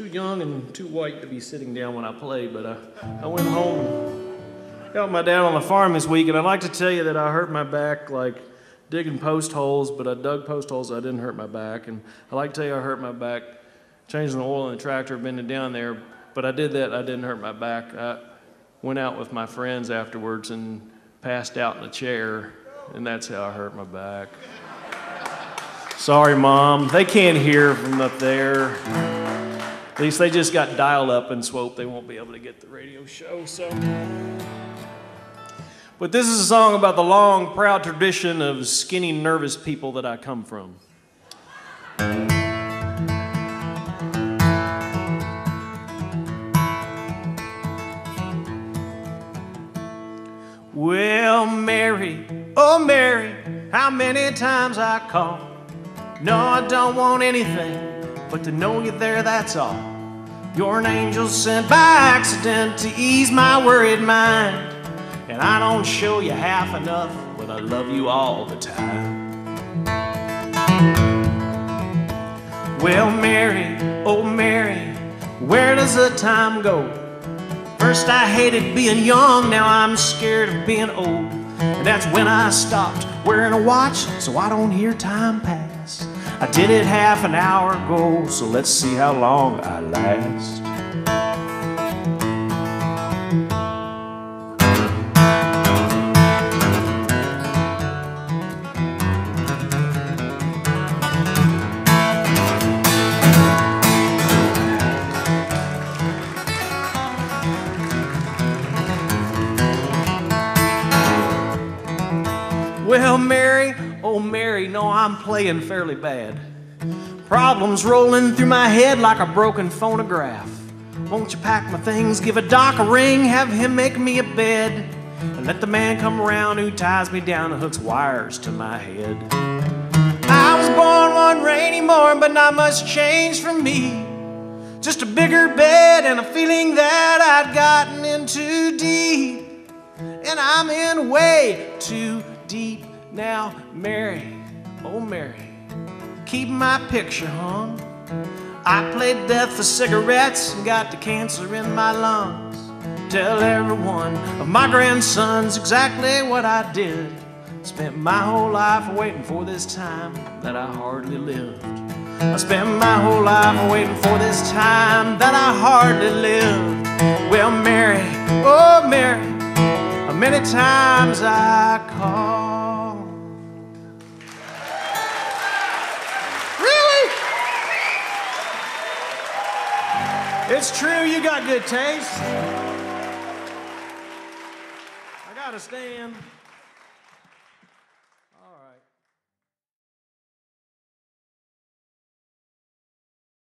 too young and too white to be sitting down when I play, but I, I went home and helped my dad on the farm this week, and I'd like to tell you that I hurt my back like digging post holes, but I dug post holes, so I didn't hurt my back. And I'd like to tell you I hurt my back changing the oil in the tractor, bending down there, but I did that, I didn't hurt my back. I went out with my friends afterwards and passed out in a chair, and that's how I hurt my back. Sorry, Mom. They can't hear from up there. At least they just got dialed up and Swoope. They won't be able to get the radio show, so. But this is a song about the long, proud tradition of skinny, nervous people that I come from. Well, Mary, oh Mary, how many times I call. No, I don't want anything but to know you're there, that's all. You're an angel sent by accident to ease my worried mind. And I don't show you half enough, but I love you all the time. Well, Mary, oh Mary, where does the time go? First I hated being young, now I'm scared of being old. And that's when I stopped wearing a watch so I don't hear time pass. I did it half an hour ago, so let's see how long I last. Well, Mary, oh Mary, no, I'm playing fairly bad. Problems rolling through my head like a broken phonograph. Won't you pack my things, give a doc a ring, have him make me a bed, and let the man come around who ties me down and hooks wires to my head. I was born one rainy morning, but not much changed for me. Just a bigger bed and a feeling that I'd gotten in too deep. And I'm in way too deep now, Mary, oh Mary, keep my picture hung. I played death for cigarettes and got the cancer in my lungs. Tell everyone of my grandsons exactly what I did. Spent my whole life waiting for this time that I hardly lived. I spent my whole life waiting for this time that I hardly lived. Well, Mary, oh Mary, many times I call. It's true, you got good taste. I gotta stand.